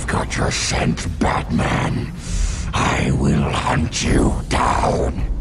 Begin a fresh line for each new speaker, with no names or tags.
I've got your scent, Batman. I will hunt you down.